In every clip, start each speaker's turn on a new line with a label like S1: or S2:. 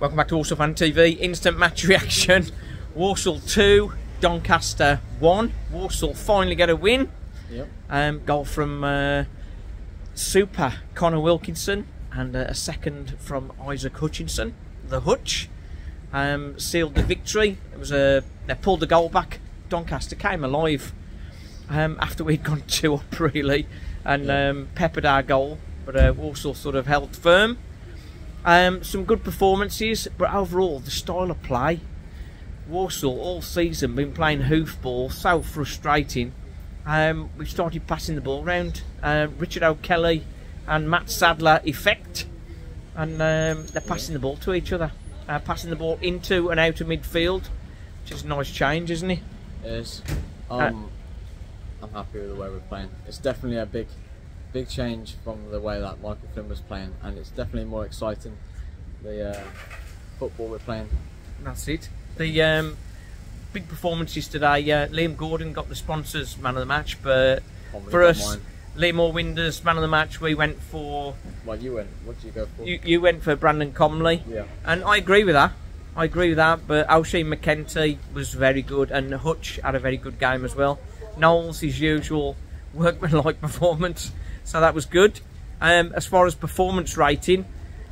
S1: Welcome back to Walsall Fan TV. Instant match reaction. Walsall 2, Doncaster 1. Walsall finally get a win.
S2: Yep.
S1: Um, goal from uh, Super Connor Wilkinson and uh, a second from Isaac Hutchinson. The Hutch um, sealed the victory. It was a they pulled the goal back. Doncaster came alive um, after we'd gone two up really, and
S2: Yeah.
S1: um, peppered our goal. But uh, Walsall sort of held firm. Um, some good performances, but overall the style of play. Walsall all season been playing hoofball, so frustrating. Um, we started passing the ball round. Uh, Richard O'Kelly and Mat Sadler effect, and um, they're passing the ball to each other, uh, passing the ball into and out of midfield, which is a nice change, isn't it?
S2: It is. Um, I'm happy with the way we're playing. It's definitely a big, big change from the way that Michael Flynn was playing, and it's definitely more exciting. The uh, football we're playing.
S1: That's it. The um, big performances today. Uh, Liam Gordon got the sponsors man of the match, but
S2: Can't
S1: for us,
S2: mine.
S1: Liam Winders man of the match. We went for
S2: Well, you went. What did you go for?
S1: you. You went for Brandon Comley.
S2: yeah.
S1: And I agree with that. I agree with that. But Oisin McEntee was very good, and Hutch had a very good game as well. Knowles, his usual workmanlike performance, so that was good. Um, as far as performance rating,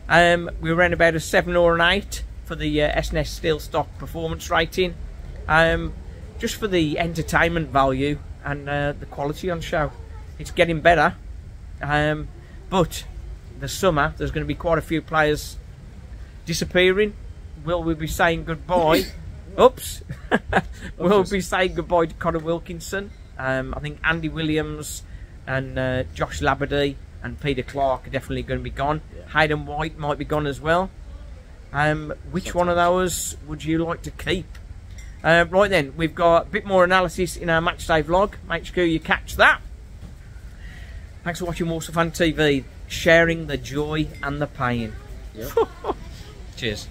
S1: um, we were around about a seven or an eight for the uh, SNS Steel Stock performance rating. Um, just for the entertainment value and uh, the quality on show, it's getting better. Um, but the summer, there's going to be quite a few players disappearing. Will we be saying goodbye? Oops. we'll be saying goodbye to Connor Wilkinson. Um, I think Andy Williams and uh, Joss Labadie and Peter Clarke are definitely going to be gone.
S2: Yeah.
S1: Hayden White might be gone as well. Um, which one of those would you like to keep? Uh, right then, we've got a bit more analysis in our matchday vlog. Make sure you catch that. Thanks for watching Walsall Fan TV, sharing the joy and the pain.
S2: Yep.
S1: Cheers.